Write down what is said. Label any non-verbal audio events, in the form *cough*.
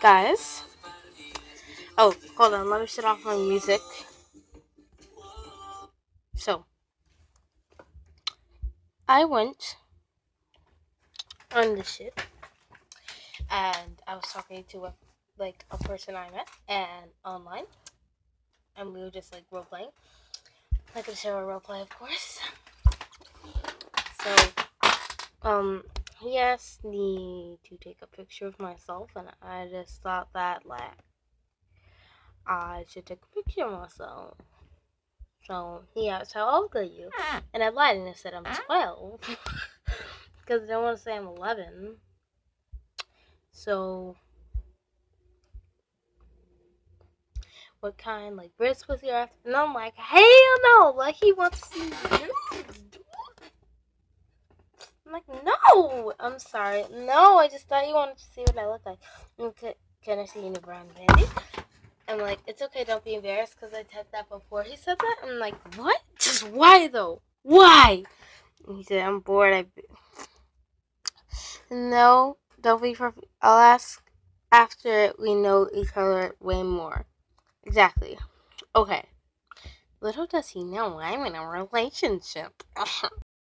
guys. Oh, hold on. Let me shut off my music. So, I went on the ship, and I was talking to a like a person I met and online, and we were just like role playing. Like a show a role play, of course. So, um, he asked me to take a picture of myself, and I just thought that like I should take a picture of myself. So he asked how old are you, ah. and I lied and I said I'm ah. twelve *laughs* because I don't want to say I'm eleven. So, what kind like wrist was your after? And I'm like, hell no! Like he wants to see you. I'm like, no! I'm sorry. No, I just thought you wanted to see what I look like. Okay, can I see you in a brown panties? I'm like, it's okay, don't be embarrassed because I typed that before he said that. I'm like, what? Just why though? Why? He said, I'm bored. I no, don't be perfect. I'll ask after we know each other way more. Exactly. Okay. Little does he know I'm in a relationship. *laughs*